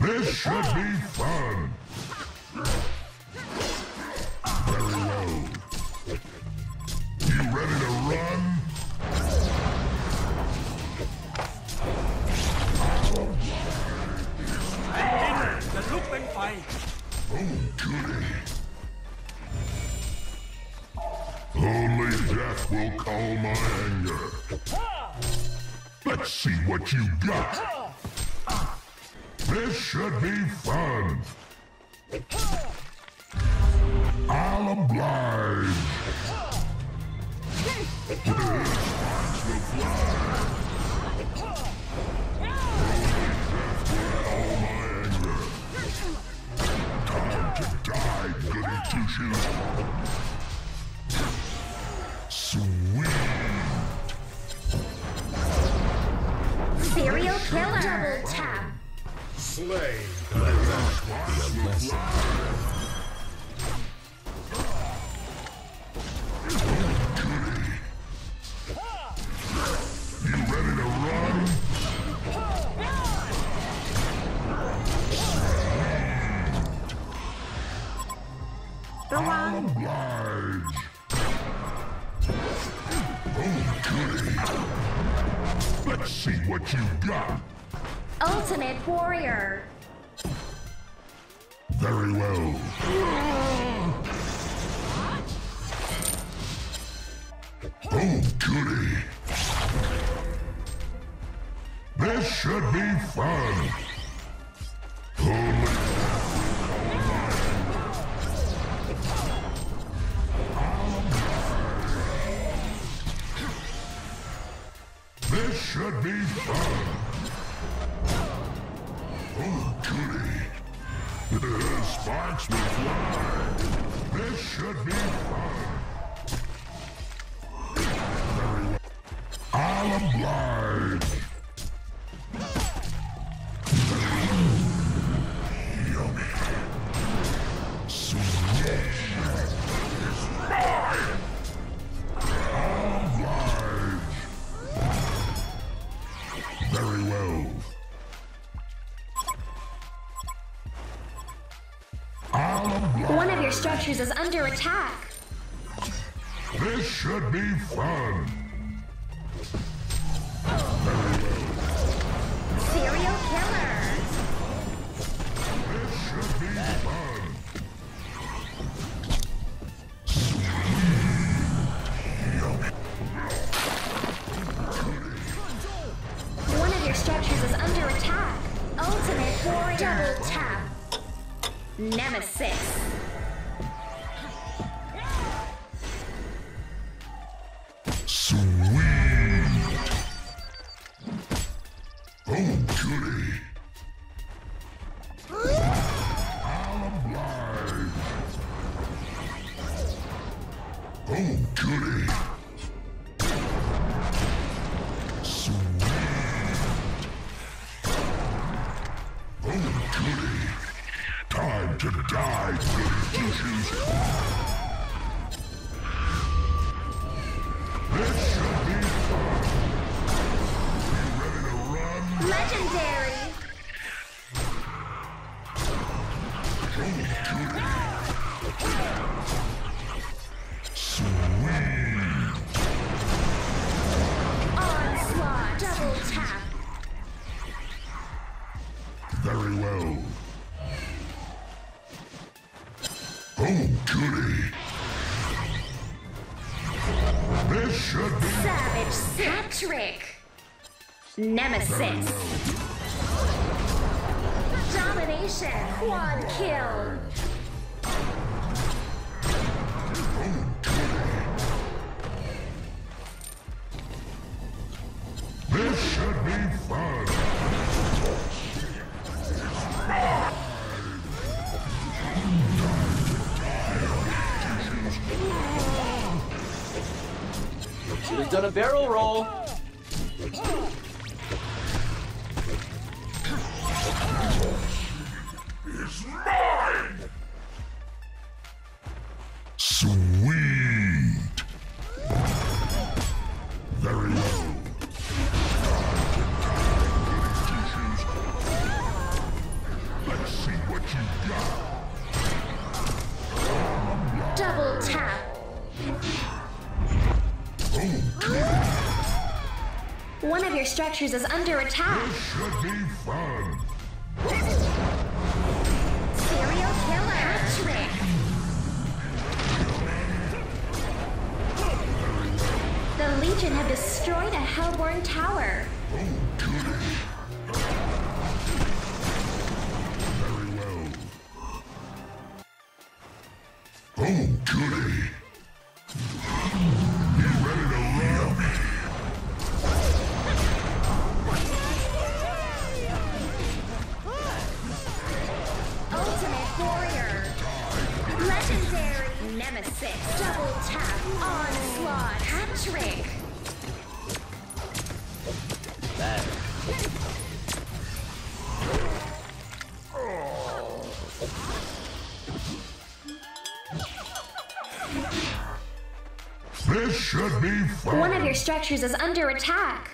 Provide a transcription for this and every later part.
This should be fun! Very well. You ready to run? Oh, goody. Only death will calm my anger. Let's see what you got. This should be fun. I'll oblige. Sparks will. Time to die, goody two Slain. You ready to run? I'll oblige. Goody. Let's see what you got. Ultimate warrior. Very well. Oh, goody. This should be fun. Will fly. This should be fun. I'll oblige. Structures is under attack. This should be fun. Serial killer. This should be fun. One of your structures is under attack. Ultimate warrior. Double tap. Nemesis. Oh, Nemesis. Domination. Quad kill. This should be fun. Should have done a barrel roll. Sweet! Very well. Let's see what you got. Double tap. Okay. One of your structures is under attack. This should be fun. Legion have destroyed a Hellborn tower. Very well. Oh, goody. Run? Ultimate Warrior. Legendary. Nemesis. Double tap. Onslaught. Hat trick. This should be fun. One of your structures is under attack.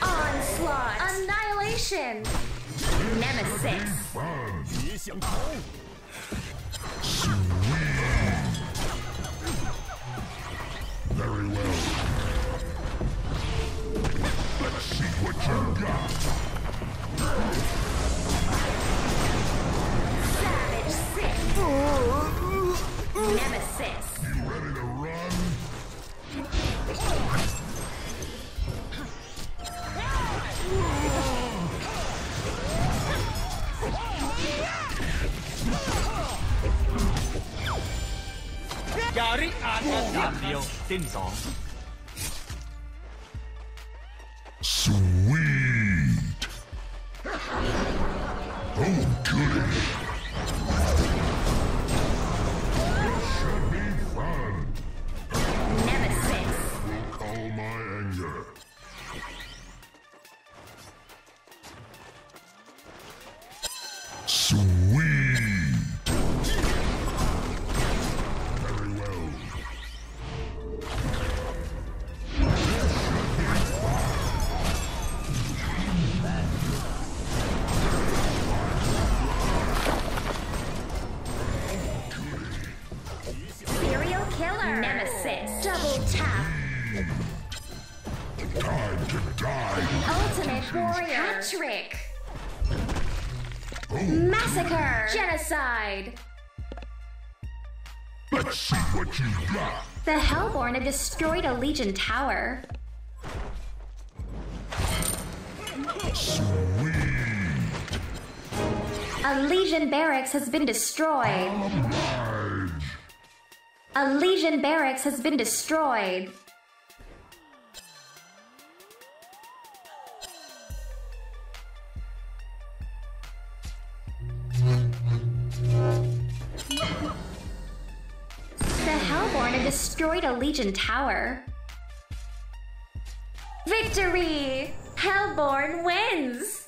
Onslaught! Annihilation! Nemesis! Very well. Let's see what you got. อย่าริอาจดาบเดียวสิ้นสอง Sweet. Oh, goody. Massacre. Genocide. let's see what you got. The Hellborn have destroyed a Legion tower. Sweet. A Legion barracks has been destroyed. A Legion barracks has been destroyed. Destroyed a Legion tower. Victory! Hellborn wins!